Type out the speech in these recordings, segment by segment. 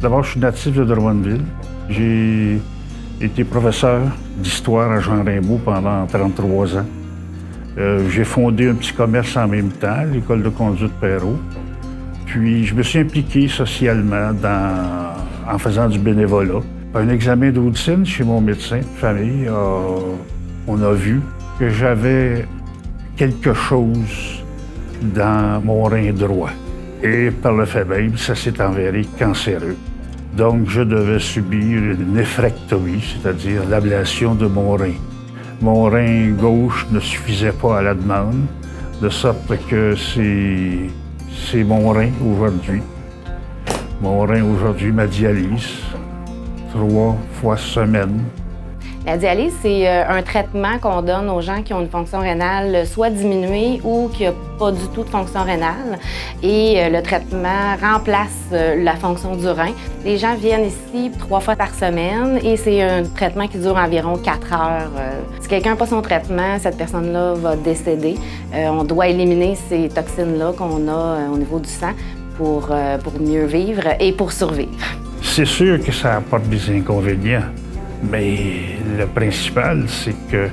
D'abord, je suis natif de Drummondville. J'ai été professeur d'histoire à Jean Rimbaud pendant 33 ans. Euh, j'ai fondé un petit commerce en même temps, l'école de conduite Perrault. Puis, je me suis impliqué socialement en faisant du bénévolat. Un examen de chez mon médecin de famille, on a vu que j'avais quelque chose dans mon rein droit. Et par le fait même, ça s'est avéré cancéreux. Donc, je devais subir une néphrectomie, c'est-à-dire l'ablation de mon rein. Mon rein gauche ne suffisait pas à la demande, de sorte que c'est mon rein aujourd'hui. Mon rein aujourd'hui, ma dialyse, trois fois semaine. La dialyse, c'est euh, un traitement qu'on donne aux gens qui ont une fonction rénale soit diminuée ou qui n'ont pas du tout de fonction rénale. Et euh, le traitement remplace euh, la fonction du rein. Les gens viennent ici trois fois par semaine et c'est un traitement qui dure environ quatre heures. Si quelqu'un n'a pas son traitement, cette personne-là va décéder. On doit éliminer ces toxines-là qu'on a au niveau du sang pour, pour mieux vivre et pour survivre. C'est sûr que ça apporte des inconvénients. Mais le principal, c'est que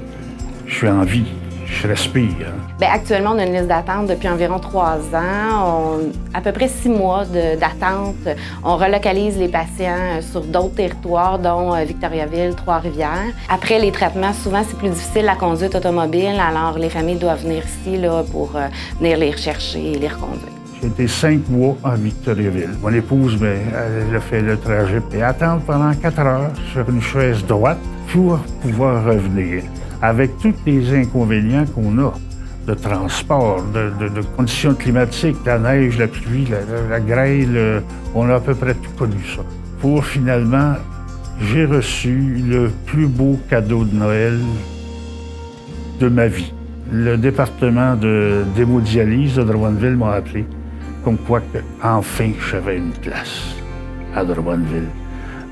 je suis en vie, je respire. Bien, actuellement, on a une liste d'attente depuis environ trois ans. à peu près six mois d'attente. On relocalise les patients sur d'autres territoires, dont euh, Victoriaville, Trois-Rivières. Après les traitements, souvent, c'est plus difficile la conduite automobile, alors les familles doivent venir ici là, pour euh, venir les rechercher et les reconduire. J'ai été cinq mois à Victoriaville. Mon épouse, mais, elle a fait le trajet et attendre pendant quatre heures sur une chaise droite pour pouvoir revenir. Avec tous les inconvénients qu'on a de transport, de, conditions climatiques, la neige, la pluie, la, grêle, on a à peu près tout connu ça. Pour finalement, j'ai reçu le plus beau cadeau de Noël de ma vie. Le département de d'hémodialyse de Drummondville m'a appelé comme quoi que, enfin j'avais une place à Drummondville.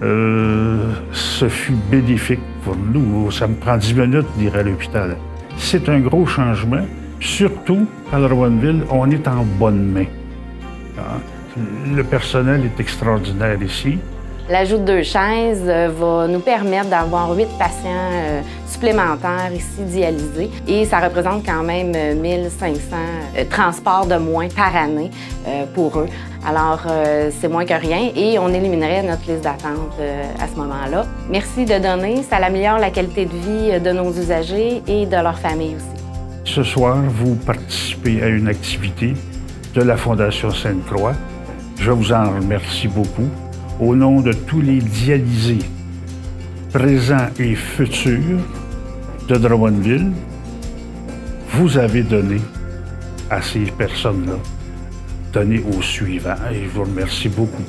Euh, ce fut bénéfique pour nous. Ça me prend 10 minutes d'ir à l'hôpital. C'est un gros changement. Surtout à Drummondville, on est en bonne main. Ah, le personnel est extraordinaire ici. L'ajout de deux chaises euh, va nous permettre d'avoir huit patients euh, supplémentaires ici dialysés et ça représente quand même 1500 euh, transports de moins par année pour eux. Alors, c'est moins que rien et on éliminerait notre liste d'attente à ce moment-là. Merci de donner, ça améliore la qualité de vie de nos usagers et de leurs familles aussi. Ce soir, vous participez à une activité de la Fondation Sainte-Croix. Je vous en remercie beaucoup au nom de tous les dialysés, présents et futurs de Drummondville, vous avez donné à ces personnes-là, donné aux suivants, et je vous remercie beaucoup.